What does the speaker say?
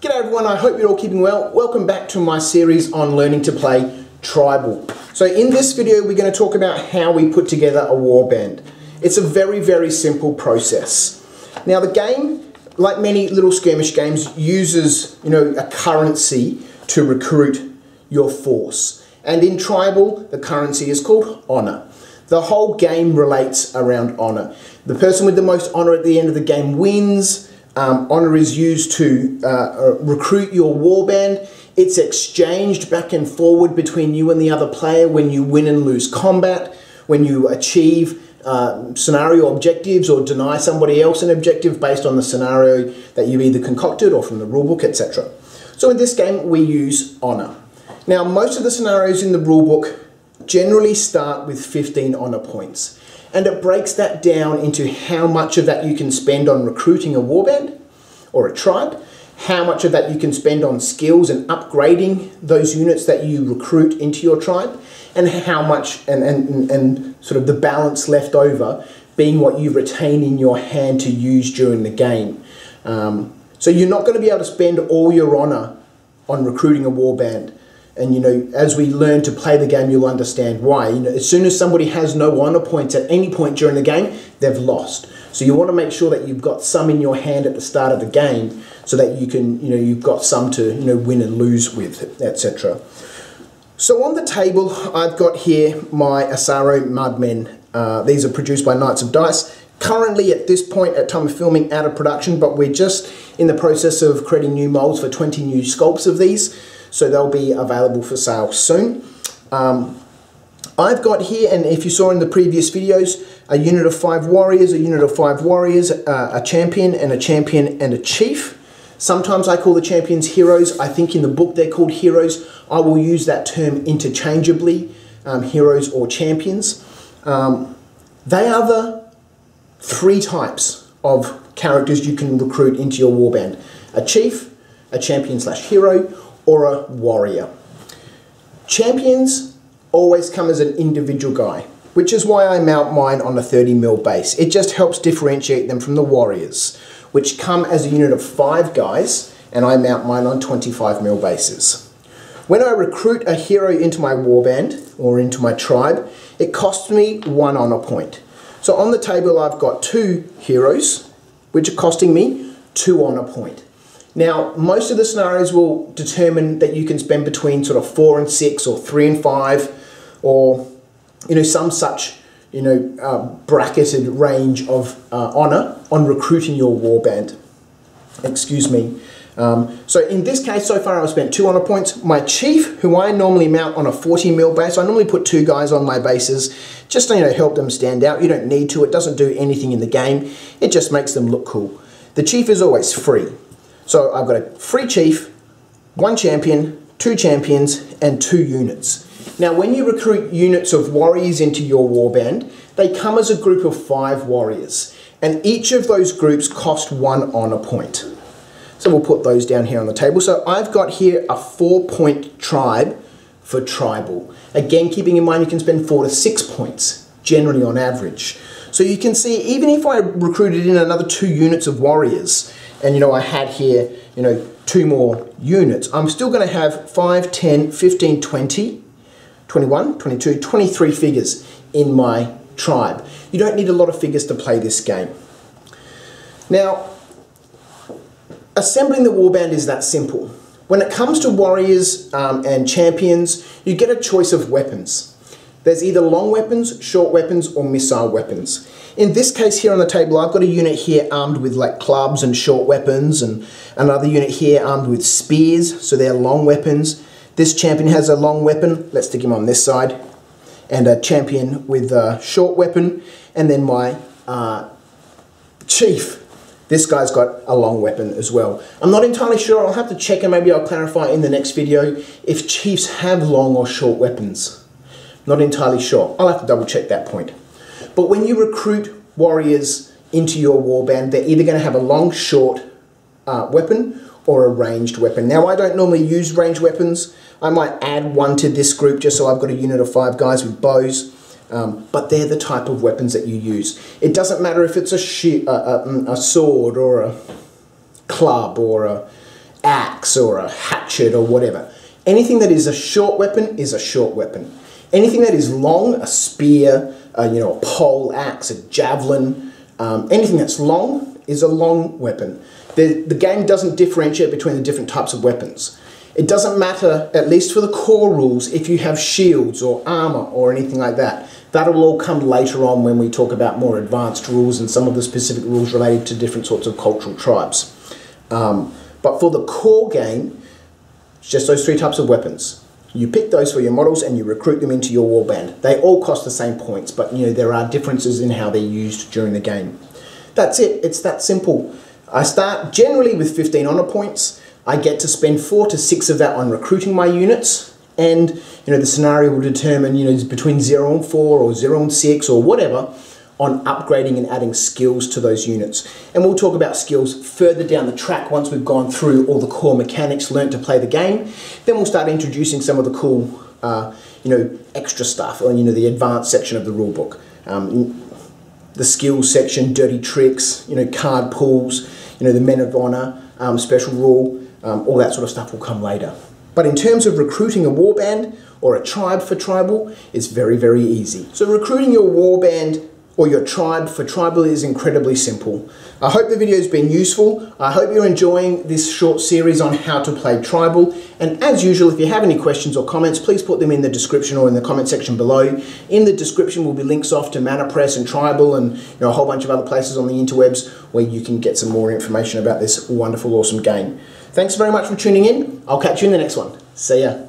G'day everyone, I hope you're all keeping well. Welcome back to my series on learning to play Tribal. So in this video we're going to talk about how we put together a warband. It's a very, very simple process. Now the game, like many little skirmish games, uses you know a currency to recruit your force. And in Tribal, the currency is called honor. The whole game relates around honor. The person with the most honor at the end of the game wins, um, honor is used to uh, uh, recruit your warband. It's exchanged back and forward between you and the other player when you win and lose combat, when you achieve uh, scenario objectives or deny somebody else an objective based on the scenario that you either concocted or from the rulebook, etc. So in this game, we use honor. Now, most of the scenarios in the rulebook generally start with 15 honor points and it breaks that down into how much of that you can spend on recruiting a warband or a tribe, how much of that you can spend on skills and upgrading those units that you recruit into your tribe, and how much and, and, and sort of the balance left over being what you retain in your hand to use during the game. Um, so you're not going to be able to spend all your honor on recruiting a warband. And you know, as we learn to play the game, you'll understand why. You know, as soon as somebody has no honor points at any point during the game, they've lost. So you want to make sure that you've got some in your hand at the start of the game, so that you can, you know, you've got some to, you know, win and lose with, etc. So on the table, I've got here my Asaro Mudmen. Uh, these are produced by Knights of Dice. Currently, at this point, at time of filming, out of production, but we're just in the process of creating new molds for 20 new sculpts of these so they'll be available for sale soon. Um, I've got here, and if you saw in the previous videos, a unit of five warriors, a unit of five warriors, uh, a champion, and a champion and a chief. Sometimes I call the champions heroes. I think in the book they're called heroes. I will use that term interchangeably, um, heroes or champions. Um, they are the three types of characters you can recruit into your warband. A chief, a champion slash hero, or a warrior. Champions always come as an individual guy, which is why I mount mine on a 30 mil base. It just helps differentiate them from the warriors, which come as a unit of five guys, and I mount mine on 25 mil bases. When I recruit a hero into my warband or into my tribe, it costs me one honor point. So on the table I've got two heroes, which are costing me two honor point. Now, most of the scenarios will determine that you can spend between sort of four and six or three and five or, you know, some such, you know, uh, bracketed range of uh, honor on recruiting your warband. Excuse me. Um, so in this case, so far I've spent two honor points. My chief, who I normally mount on a 40 mil base, I normally put two guys on my bases just to you know, help them stand out. You don't need to, it doesn't do anything in the game. It just makes them look cool. The chief is always free. So I've got a free chief, one champion, two champions, and two units. Now, when you recruit units of warriors into your warband, they come as a group of five warriors, and each of those groups cost one honor point. So we'll put those down here on the table. So I've got here a four point tribe for tribal. Again, keeping in mind you can spend four to six points, generally on average. So you can see, even if I recruited in another two units of warriors, and you know I had here you know two more units. I'm still going to have 5 10 15 20 21 22 23 figures in my tribe. You don't need a lot of figures to play this game. Now assembling the warband is that simple. When it comes to warriors um, and champions you get a choice of weapons. There's either long weapons, short weapons, or missile weapons. In this case here on the table, I've got a unit here armed with like clubs and short weapons, and another unit here armed with spears, so they're long weapons. This champion has a long weapon, let's stick him on this side, and a champion with a short weapon, and then my uh, chief. This guy's got a long weapon as well. I'm not entirely sure, I'll have to check and maybe I'll clarify in the next video if chiefs have long or short weapons. Not entirely sure. I'll have to double check that point. But when you recruit warriors into your warband, they're either going to have a long, short uh, weapon or a ranged weapon. Now, I don't normally use ranged weapons. I might add one to this group just so I've got a unit of five guys with bows. Um, but they're the type of weapons that you use. It doesn't matter if it's a, a, a, a sword or a club or a axe or a hatchet or whatever. Anything that is a short weapon is a short weapon. Anything that is long, a spear, uh, you know, a pole axe, a javelin, um, anything that's long is a long weapon. The, the game doesn't differentiate between the different types of weapons. It doesn't matter, at least for the core rules, if you have shields or armor or anything like that. That'll all come later on when we talk about more advanced rules and some of the specific rules related to different sorts of cultural tribes. Um, but for the core game, it's just those three types of weapons. You pick those for your models and you recruit them into your warband. They all cost the same points, but you know there are differences in how they're used during the game. That's it, it's that simple. I start generally with 15 honor points. I get to spend four to six of that on recruiting my units, and you know the scenario will determine you know between zero and four or zero and six or whatever on upgrading and adding skills to those units. And we'll talk about skills further down the track once we've gone through all the core mechanics learnt to play the game. Then we'll start introducing some of the cool, uh, you know, extra stuff, or you know, the advanced section of the rulebook. Um, the skills section, dirty tricks, you know, card pulls, you know, the men of honor, um, special rule, um, all that sort of stuff will come later. But in terms of recruiting a warband or a tribe for tribal, it's very, very easy. So recruiting your warband or your tribe for tribal is incredibly simple. I hope the video has been useful. I hope you're enjoying this short series on how to play tribal. And as usual, if you have any questions or comments, please put them in the description or in the comment section below. In the description will be links off to ManaPress and Tribal and you know, a whole bunch of other places on the interwebs where you can get some more information about this wonderful, awesome game. Thanks very much for tuning in. I'll catch you in the next one. See ya.